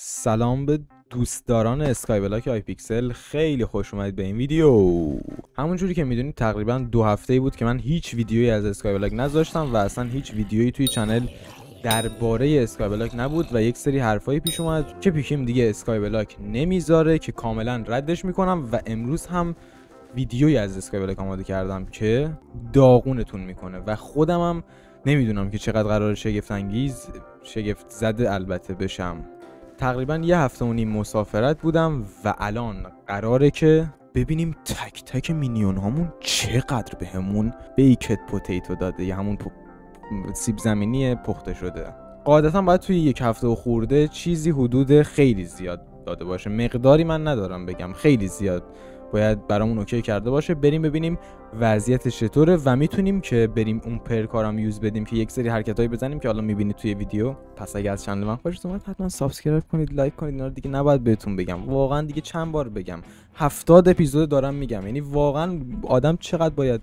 سلام به دوستداران SkyBlock Hypixel خیلی خوش اومدید به این ویدیو. همونجوری که می‌دونید تقریبا دو هفته بود که من هیچ ویدیویی از SkyBlock نذاشتم و اصلا هیچ ویدیویی توی channel درباره SkyBlock نبود و یک سری حرفایی پیش اومد که پیکیم دیگه SkyBlock نمی‌ذاره که کاملا ردش می‌کنم و امروز هم ویدیویی از SkyBlock آماده کردم که داغونتون می‌کنه و خودم هم نمی‌دونم که چقدر قرار شگفت انگیز شگفت زده البته بشم. تقریبا یه هفته و نیم مسافرت بودم و الان قراره که ببینیم تک تک minion هامون چقدر به همون baked potato داده. یا همون سیب زمینی پخته شده. قاعدتا باید توی یک هفته و خورده چیزی حدود خیلی زیاد داده باشه. مقداری من ندارم بگم خیلی زیاد. باید برامون okay کرده باشه. بریم ببینیم وضعیت چطوره و می‌تونیم که بریم اون پرکارم use بدیم که یک سری حرکتایی بزنیم که حالا می‌بینید توی ویدیو. پس اگر از channel من خوشتون اومد حتما subscribe کنید like کنید. اینا رو دیگه نباید بهتون بگم. واقعا دیگه چند بار بگم. هفتاد اپیزود دارم میگم. یعنی واقعا آدم چقدر باید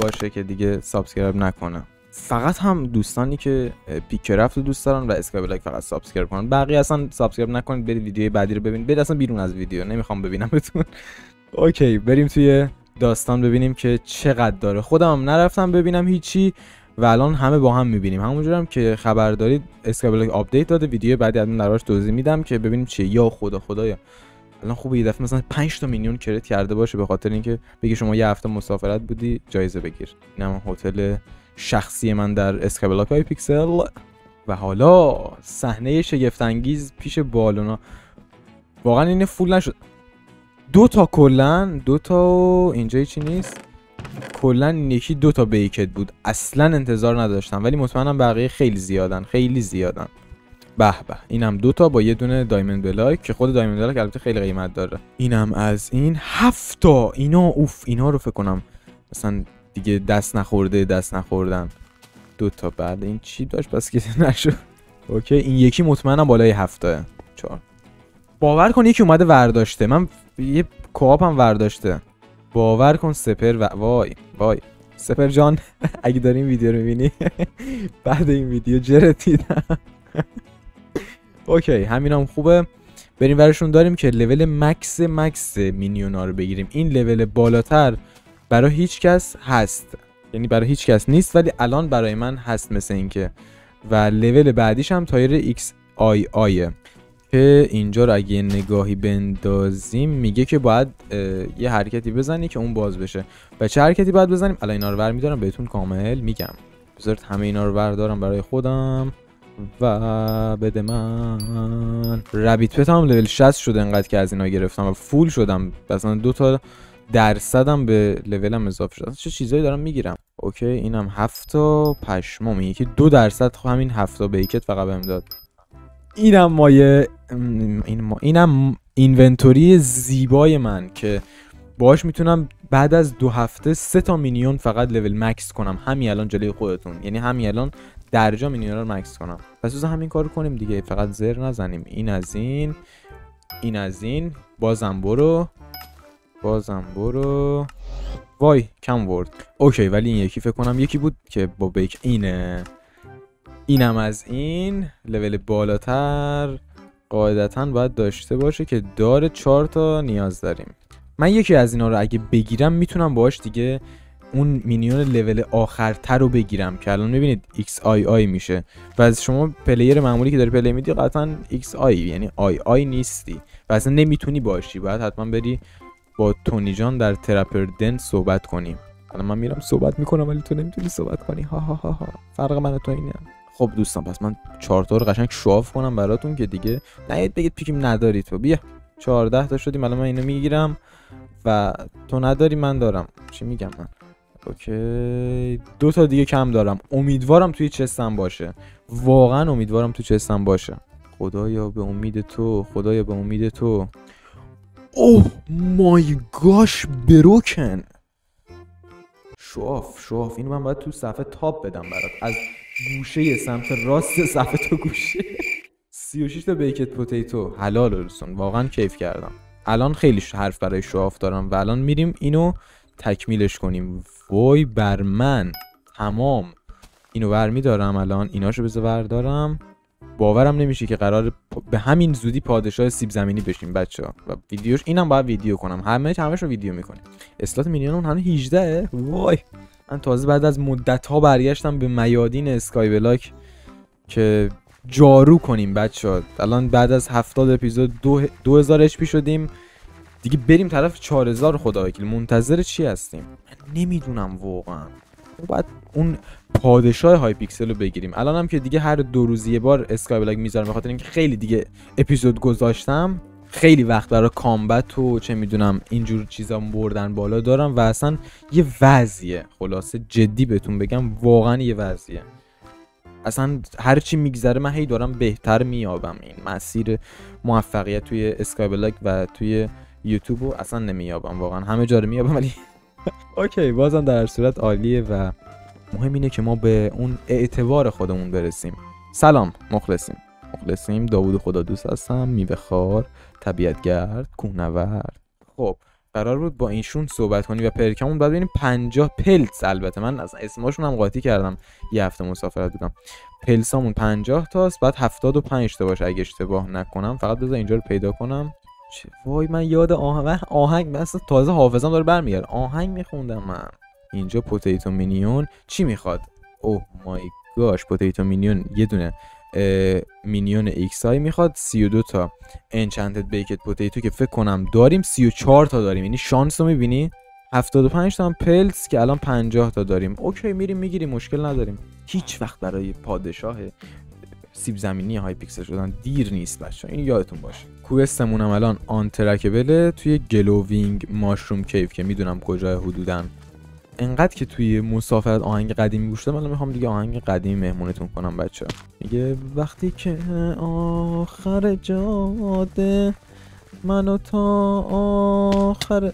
باشه که دیگه subscribe نکنه. فقط هم دوستانی که پیکرافت رو دوست دارن و SkyBlock فقط subscribe کنن. بقیه اصلا subscribe نکنید برید ویدیوی بعدی رو ببینید. برید اصلا بیرون از ویدیو نمی‌خوام ببینم بتون اوکی بریم توی داستان ببینیم که چقدر داره. خودم نرفتم ببینم هیچی و الان همه با هم می‌بینیم. همونجور هم که خبر دارید اسکای آپدیت داده ویدیو بعدی ازم دراش توضیح میدم که ببینیم چیه. یا خدا خدایا. الان خوبه یه دفعه مثلا 5 تا میلیون کرت کرده باشه به خاطر اینکه بگی شما یه هفته مسافرت بودی جایزه بگیر. اینم هتل شخصی من در اسکابلاک های پیکسل و حالا صحنه شگفت انگیز پیش بالونا. واقعا این فول نشد. دو تا کلا دو تا اینجا چی نیست. کلا یکی دو تا بیکت بود. اصلا انتظار نداشتم ولی مطمئنم بقیه خیلی زیادن خیلی زیادن. به به اینم دو تا با یه دونه دایموند بلاک که خود دایموند بلاک البته خیلی قیمت داره. اینم از این هفت تا اینا اوف اینا رو فکر کنم مثلا دیگه دست نخورده دست نخوردن. دو تا بعد این چی داشت؟ پس که نشد. اوکی این یکی مطمئنم بالای هفته. چهار. باور کن یکی اومده ورداشته. من یه کوآپ هم ورداشته. باور کن سپر و وای وای. سپر جان اگه داری این ویدیو رو می‌بینی. بعد این ویدیو جرت دیدم اوکی همین هم خوبه. بریم ورشون داریم که لول مکس مکس مینیونا رو بگیریم. این لول بالاتر برای هیچ کس هست. یعنی برای هیچ کس نیست ولی الان برای من هست مثل اینکه. و لول بعدیش هم تایر آیه که اینجا رو اگه نگاهی بندازیم میگه که باید یه حرکتی بزنی که اون باز بشه. و چه حرکتی باید بزنیم؟ الان اینا رو ور بهتون کامل میگم. بذارید همه اینا رو بردارم برای خودم. و بده من. ربیت پت هم لول 60 شده انقدر که از اینا گرفتم و فول شدم. مثلا دو تا درصدم به لولم اضافه شد چه چیزایی دارم می‌گیرم؟ okay اینم هفتا پشمام. یکی دو درصد. خب همین هفتا baked فقط بهم داد. اینم مایه این ما... اینم inventory زیبای من که باش می‌تونم بعد از دو هفته سه تا minion فقط level max کنم. همین الان جلوی خودتون. یعنی همین الان درجا minion رو max کنم. پس همین کارو کنیم دیگه. فقط زر نزنیم. این از این این از این. بازم برو. بازم برو. وای کم آورد. okay ولی این یکی فکر کنم یکی بود که با بیک اینه. اینم از این لول بالاتر. قاعدتا باید داشته باشه که داره چهار تا نیاز داریم. من یکی از اینا رو اگه بگیرم می‌تونم باش دیگه اون minion level آخرتر رو بگیرم که الان می‌بینید آی میشه. و از شما پلیر معمولی که داری پلی میدی قطعا آی یعنی آی آی نیستی. و اصلا نمی‌تونی باشی. باید حتما بری با تونی جان در ترپر دن صحبت کنیم. الان من میرم صحبت می‌کنم ولی تو نمی‌تونی صحبت کنی. ها ها ها ها. فرق من تو اینه. خب دوستان پس من چهار تا رو قشنگ شواف کنم براتون که دیگه نهید بگید پیکیم نداری تو. بیا. 14 تا شدیم. الان من اینو می‌گیرم و تو نداری من دارم. چی میگم من؟ okay. دو تا دیگه کم دارم. امیدوارم توی chest م باشه. واقعا امیدوارم توی chest م باشه. خدایا به امید تو خدایا به امید تو. oh my gosh باور کن show off show off اینو من باید تو صفحه top بدم برات. از گوشه سمت راست صفحه تو گوشه. 36 تا baked potato. حلال رسون واقعا کیف کردم. الان خیلی حرف برای شواف دارم و الان میریم اینو تکمیلش کنیم. وای بر من. تمام. اینو برمی دارم الان. ایناشو بذار بردارم. باورم نمیشه که قرار به همین زودی پادشاه سیب زمینی بشیم بچه و ویدیوش اینم باید ویدیو کنم. همه همش رو ویدیو می‌کنیم. اصلات مینیون هم 18 وای. من تازه بعد از مدت ها برگشتم به میادین اسکای بلاک که جارو کنیم بچه الان بعد از 70 اپیزود 2000 HP شدیم. دیگه بریم طرف 4000 خدا وکیل منتظر چی هستیم؟ من نمی‌دونم واقعا. باید اون پادشاه Hypixel رو بگیریم. الان هم که دیگه هر دو روزی یه بار SkyBlock می‌ذارم به خاطر اینکه خیلی دیگه اپیزود گذاشتم. خیلی وقت برای combat و چه می‌دونم اینجور چیزا بردن بالا دارم و اصلا یه وضعیه. خلاصه جدی بهتون بگم واقعا یه وضعیه. اصلا هر چی میگذره من هی دارم بهتر میابم این مسیر موفقیت توی Skyblock و توی یوتیوب رو اصلا نمیابم واقعا. همه جا رو میابم ولی okay بازم در صورت عالیه و مهم اینه که ما به اون اعتبار خودمون برسیم. سلام مخلصیم. مخلصیم داوود خدا دوست هستم میوه خار طبیعتگرد کوهنورد. خب قرار بود با اینشون صحبت کنی و پرکمون بعد ببینیم 50 pelts. البته من از اسمشون هم قاطی کردم. یه هفته مسافرت بودم. pelts امون 50 تاست بعد 75 تا باشه. اگه اشتباه نکنم فقط بذار اینجا رو پیدا کنم. چه؟ وای من یاد آهنگ آهنگ مثلا تازه حافظم داره برمیگرده. آهنگ میخوندم من. اینجا Potato Minion چی می‌خواد؟ oh my gosh Potato Minion یه دونه Minion XI می‌خواد 32 تا. Enchanted Baked Potato که فکر کنم داریم 34 تا داریم. یعنی شانس رو می‌بینی؟ 75 تا هم pelts که الان 50 تا داریم. Okay میریم می‌گیریم مشکل نداریم. هیچ وقت برای پادشاه سیب زمینی Hypixel شدن دیر نیست بچه این یادتون باشه. quest مون هم الان Untrackable ه توی Glowing Mushroom Cave که می‌دونم کجای حدودن. انقدر که توی مسافرت آهنگ قدیمی گوش دادم الان می‌خوام دیگه آهنگ قدیمی مهمونتون کنم بچه میگه وقتی که آخر جاده منو تا آخر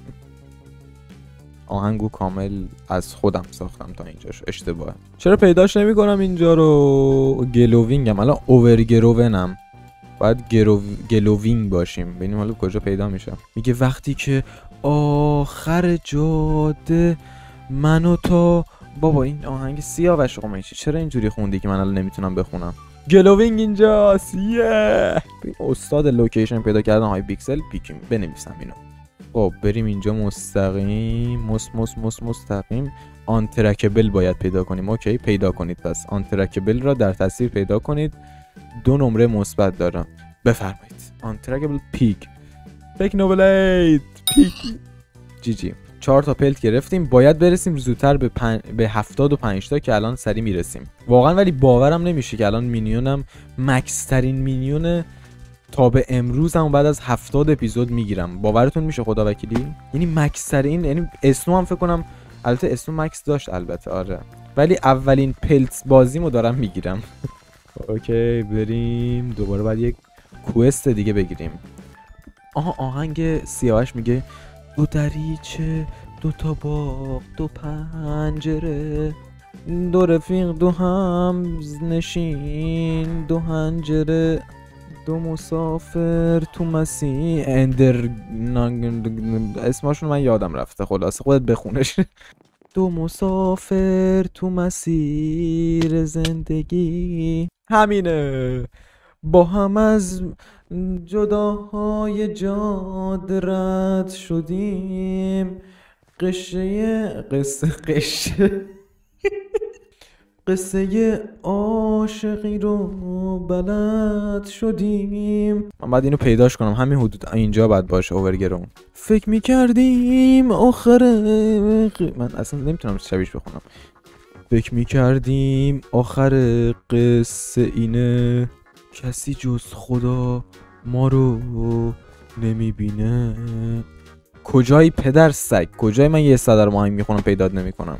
آهنگو کامل از خودم ساختم تا اینجاش. اشتباه. چرا پیداش نمی‌کنم اینجا رو؟ Glowing م. الان Overgrown م باید گرو... Glowing باشیم. ببینیم حالا کجا پیدا میشه. میگه وقتی که آخر جاده منو تا بابا این آهنگ سیاه و چرا اینجوری خوندی که من الان نمی‌تونم بخونم؟ Glowing اینجاست. یه استاد location پیدا کردن Hypixel پیکیم بنویسم اینو. خب بریم اینجا مستقیم. مس مس مس مستقیم. Untrackable باید پیدا کنیم. Okay پیدا کنید. پس Untrackable را در تصویر پیدا کنید. دو نمره مثبت دارم. بفرمایید. Untrackable پیک پیک نوبلیت پیک GG چهار تا pelt گرفتیم. باید برسیم زودتر به, پن... به 75 تا که الان سری می‌رسیم. واقعا ولی باورم نمیشه که الان مینیونم مکس ترین مینیون تا به امروز هم بعد از 70 اپیزود می‌گیرم. باورتون میشه خدا وکیلی؟ یعنی مکس ترین یعنی اسنو هم فکر کنم البته اسنو مکس داشت البته آره. ولی اولین پلت بازیمو دارم می‌گیرم. اوکی بریم. دوباره بعد یک کوست دیگه بگیریم. آها آهنگ سیاهش میگه دو دریچه دو تا باغ دو پنجره دو رفیق دو هم نشین دو هنجره. دو مسافر تو مسیح. اندر اسمشون من یادم رفته خلاصه خودت بخونش. دو مسافر تو مسیر زندگی. همینه. با هم از جداهای جاد رد شدیم. قشه قصه قشه قصه عاشقی رو بلد شدیم. من بعد اینو پیداش کنم. همین حدود اینجا باید باشه اوورگرون فکر می‌کردیم آخر من اصلا نمی‌تونم شبیش بخونم. فکر می‌کردیم آخر قصه اینه. کسی جز خدا ما رو نمی‌بینه. کجایی پدر سگ؟ کجای من یه صدر ماهی می‌خونم پیدات نمی‌کنم؟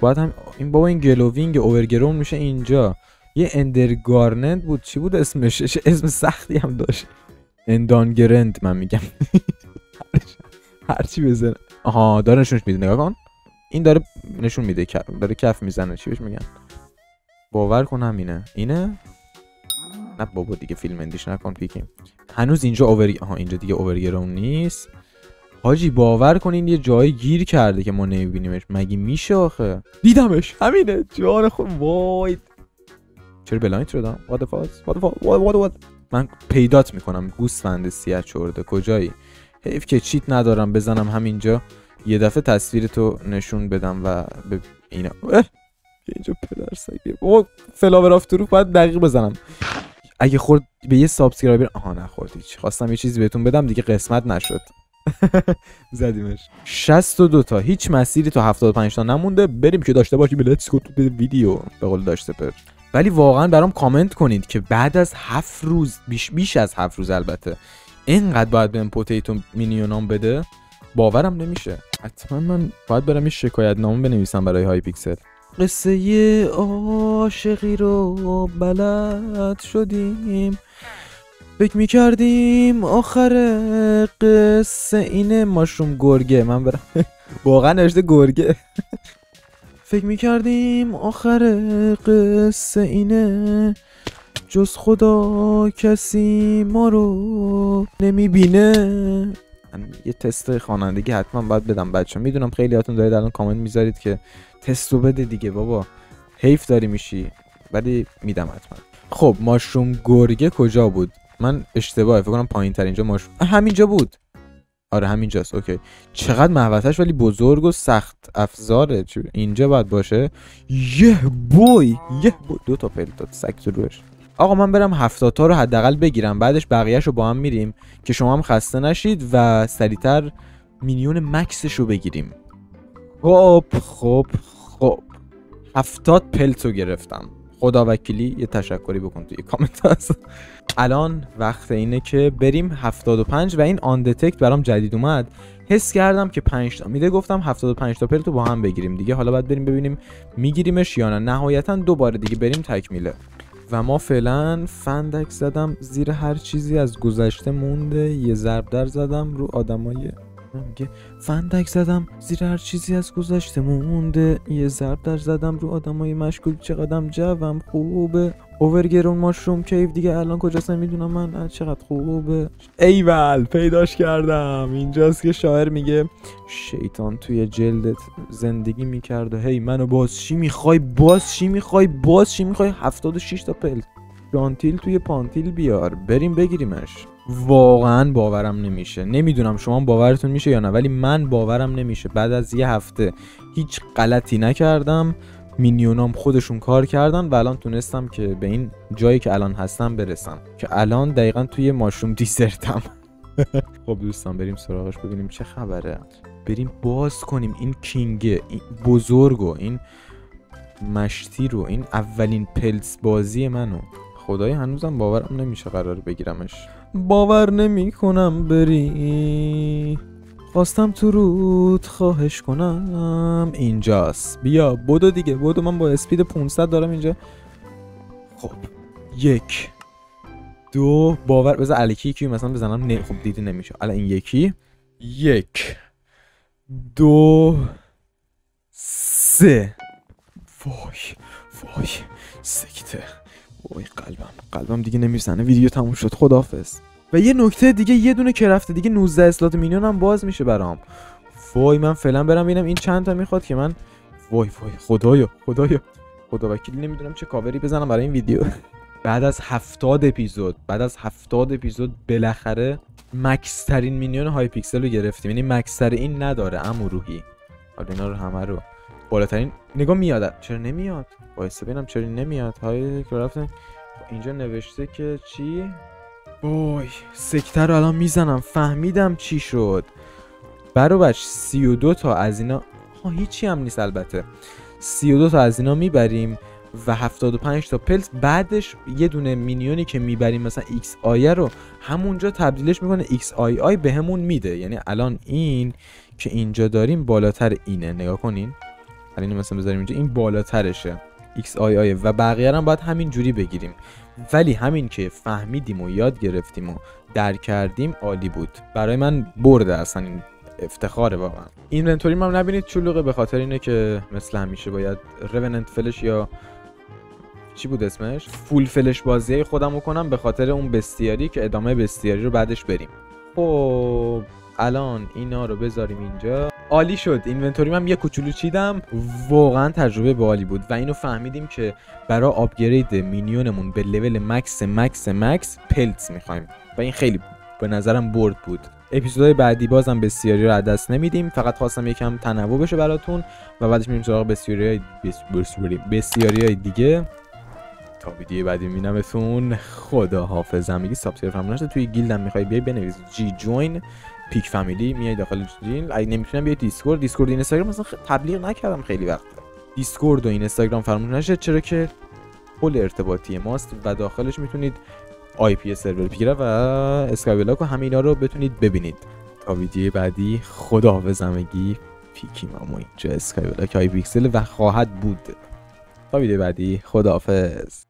باید هم این بابا این گلووینگ اوورگرون میشه اینجا. یه اندرگارنند بود. چی بود اسمش؟ اسم سختی هم داشت. اندانگرند من میگم. هرچی بزن آها داره نشونش میده. نگاه کن. این داره نشون میده. داره کف می‌زنه. چی بهش میگن؟ باور کن همینه. اینه؟ نه بابا دیگه فیلم اندیش نکن پیکیم. هنوز اینجا Over آها اینجا دیگه Overgrown نیست. حاجی باور کنین یه جایی گیر کرده که ما نمیبینیمش. مگه میشه آخه؟ دیدمش. همینه. جان خود وای. چرا blind شدم؟ What the fuck? What the what what من پیدات می‌کنم. گوسفند سیاه چرده. کجایی؟ حیف که cheat ندارم. بزنم همینجا. یه دفعه تصویر تو نشون بدم و به اینا! اینجا پدر سگه. بابا Flower of Truth رو. باید دقیق بزنم. اگه خورد به یه subscriber آها نخورد هیچ خواستم یه چیزی بهتون بدم. دیگه قسمت نشد. زدیمش. 62 تا هیچ مسیری تا 75 تا نمونده. بریم که داشته باشیم. Let's go تو ویدیو به قول داشته پر. ولی واقعا برام کامنت کنید که بعد از هفت روز بیش بیش از هفت روز البته اینقدر باید بهم Potato Minion ام بده باورم نمیشه. حتما من باید برم یه شکایت نامه بنویسم برای Hypixel قصه عاشقی رو بلد شدیم. فکر می‌کردیم آخر قصه اینه ماشروم گرگه. من برم. واقعا نوشته گرگه. فکر می‌کردیم آخر قصه اینه جز خدا کسی ما رو نمی‌بینه. یه تست خوانندگی حتما باید بدم بچه می‌دونم خیلی هاتون دارید الان کامنت می‌ذارید که تستو بده دیگه بابا. حیف داری میشی. ولی میدم حتما. خب ماشروم گرگه کجا بود؟ من اشتباه فکر کنم پایین تر اینجا ماشروم همینجا بود. آره همینجاست اوکی. چقدر محوطش ولی بزرگ و سخت افزاره. اینجا باید باشه. یه بوی یه بوی. دو تا پلتات سگ تو روش. آقا من برم هفتاد تا رو حداقل بگیرم. بعدش بقیهش رو با هم میریم که شما هم خسته نشید و سریعتر مینیون مکسش رو بگیریم. خب خب خب. هفتاد پلت رو گرفتم. خدا وکیلی یه تشکری بکن توی کامنت هست الان وقت اینه که بریم 75 و این آن دتکت برام جدید اومد. حس کردم که 5 تا میده گفتم 75 تا پلتو با هم بگیریم دیگه. حالا باید بریم ببینیم میگیریمش یا نه. نهایتا دو بار دیگه بریم تکمیله و ما فعلا فندک زدم زیر هر چیزی از گذشته مونده. یه ضرب در زدم رو آدمای میگه فندک زدم زیر هر چیزی از گذشته مونده. یه ضرب در زدم رو آدمای مشکوک چقدرم جوم خوبه. اوورگرون ماشروم کیف دیگه الان کجاست؟ می‌دونم من. چقدر خوبه. ایول پیداش کردم. اینجاست که شاعر میگه شیطان توی جلدت زندگی می‌کرد و هی منو باز چی می‌خوای؟ باز چی می‌خوای؟ باز چی می‌خوای؟ 76 تا پل. پانتیل توی پانتیل بیار. بریم بگیریمش. واقعا باورم نمیشه. نمی‌دونم شما باورتون میشه یا نه ولی من باورم نمیشه. بعد از یه هفته هیچ غلطی نکردم مینیونام خودشون کار کردن و الان تونستم که به این جایی که الان هستم برسم. که الان دقیقا توی ماشروم دیزرتم. خب دوستان بریم سراغش ببینیم چه خبره. بریم باز کنیم این کینگه این بزرگ و این مشتی رو. این اولین پلس بازی منو. خدای هنوزم باورم نمیشه قرار بگیرمش. باور نمی کنم بری. خواستم تو رود خواهش کنم. اینجاست. بیا بدو دیگه. بدو من با اسپید 500 دارم اینجا. خب. یک دو باور. بذار الکی یکی مثلا بزنم. نه خب دیدی نمیشه. الان این یکی. یک دو سه. وای وای سکته. وای قلبم قلبم دیگه نمی‌زنه ویدیو تموم شد. خدافظ و یه نکته دیگه یه دونه کرفته دیگه 19 اسلات مینیون هم باز میشه برام. وای من فعلا برم ببینم این چند تا می‌خواد که من وای وای. خدایا خدایا. خدا وکیلی نمی‌دونم چه کاوری بزنم برای این ویدیو. بعد از هفتاد اپیزود بعد از هفتاد اپیزود بالاخره مکس ترین مینیون های پیکسل رو گرفتیم. یعنی مکس تر این نداره امو روحی. حالا اینا رو همه رو بالاترین نگاه میاد. چرا نمیاد؟ وایسا ببینم چرا نمیاد. های کرافت اینجا نوشته که چی؟ وای سکته رو الان می‌زنم. فهمیدم چی شد. برو بچ 32 تا از اینا ها هیچی هم نیست البته. 32 تا از اینا می‌بریم و 75 تا pelts بعدش یه دونه Minion ی که می‌بریم مثلا XI ه رو همونجا تبدیلش می‌کنه XII به همون میده. یعنی الان این که اینجا داریم بالاتر اینه. نگاه کنین. الان مثلا بذاریم اینجا. این بالاترشه. آی و بقیه هم باید همین جوری بگیریم. ولی همین که فهمیدیم و یاد گرفتیم و درک کردیم عالی بود. برای من برده اصلا این افتخاره واقعا. اینونتوری هم نبینید چلوغه به خاطر اینه که مثل همیشه باید روننت فلش یا چی بود اسمش؟ فول فلش بازی خودم رو کنم به خاطر اون بستیاری که ادامه بستیاری رو بعدش بریم. خب. الان اینا رو بذاریم اینجا. عالی شد. inventory من یه کوچولو چیدم. واقعا تجربه بالی بود و اینو فهمیدیم که برای upgrade Minion مون به level max max max pelts می‌خوایم. و این خیلی به نظرم برد بود. اپیزودهای بعدی بازم بسیاری رو از دست نمیدیم. فقط خواستم یکم تنوع بشه براتون و بعدش میریم سراغ بسیاری های بسیاری های دیگه. تا ویدیو بعدی میبینمتون. خدا حافظم میگی subscribe هم نشد توی guild م می‌خوای بیای بنویس. g join پیک فامیلی میای داخل جیل اگه نمی‌تونم بیای دیسکورد. دیسکورد اینستاگرام مثلا تبلیغ نکردم خیلی وقت. دیسکورد و اینستاگرام فراموش نشه چرا که پل ارتباطی ماست و داخلش می‌تونید آی پی سرور پیگیره و اسکایبلاک و همینا رو بتونید ببینید. تا ویدیو بعدی خدا حافظ همگی پیکی مامو اینجا اسکایبلاک آی پیکسل و خواهد بود. تا ویدیو بعدی خداحافظ.